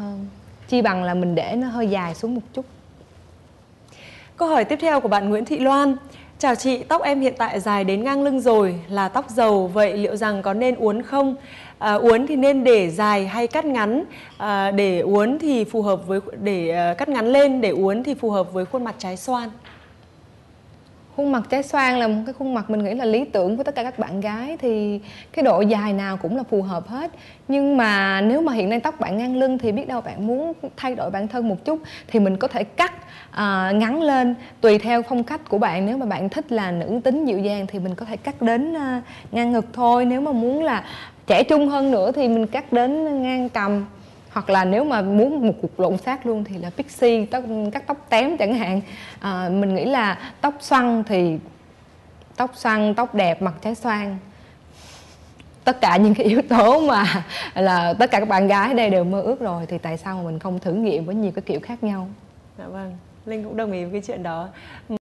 hơn chi bằng là mình để nó hơi dài xuống một chút Câu hỏi tiếp theo của bạn Nguyễn Thị Loan Chào chị, tóc em hiện tại dài đến ngang lưng rồi, là tóc dầu, vậy liệu rằng có nên uốn không? À, uốn thì nên để dài hay cắt ngắn? À, để uốn thì phù hợp với để uh, cắt ngắn lên, để uốn thì phù hợp với khuôn mặt trái xoan khuôn mặt trái xoan là một cái khuôn mặt mình nghĩ là lý tưởng của tất cả các bạn gái thì cái độ dài nào cũng là phù hợp hết. Nhưng mà nếu mà hiện nay tóc bạn ngang lưng thì biết đâu bạn muốn thay đổi bản thân một chút thì mình có thể cắt à, ngắn lên. Tùy theo phong cách của bạn nếu mà bạn thích là nữ tính dịu dàng thì mình có thể cắt đến à, ngang ngực thôi. Nếu mà muốn là trẻ trung hơn nữa thì mình cắt đến ngang cầm hoặc là nếu mà muốn một cuộc lộn xác luôn thì là pixie tóc cắt tóc tém chẳng hạn. À, mình nghĩ là tóc xoăn thì tóc xoăn tóc đẹp mặt trái xoan. Tất cả những cái yếu tố mà là tất cả các bạn gái đây đều mơ ước rồi thì tại sao mà mình không thử nghiệm với nhiều cái kiểu khác nhau? Dạ vâng linh cũng đồng ý với cái chuyện đó.